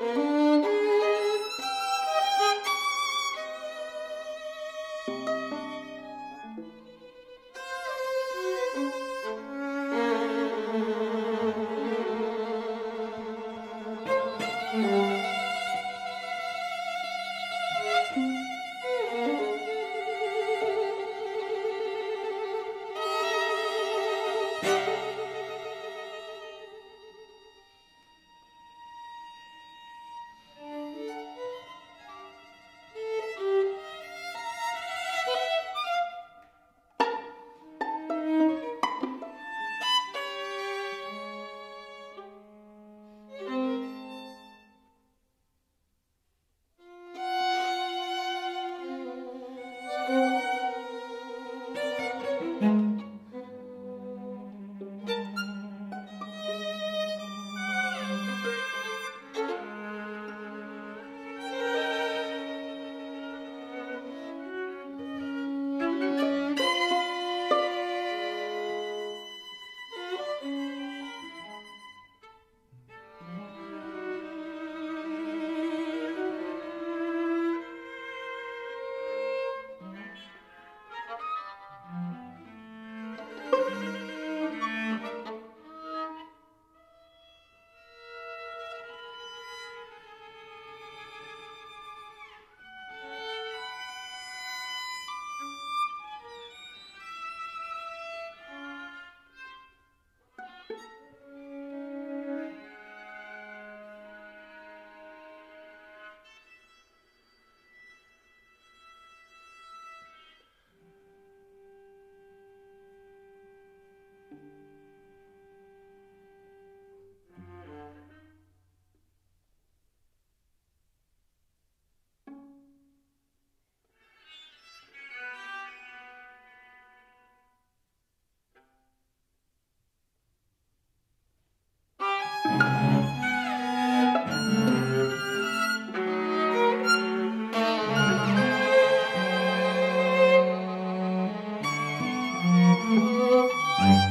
Thank mm -hmm. you. Bye.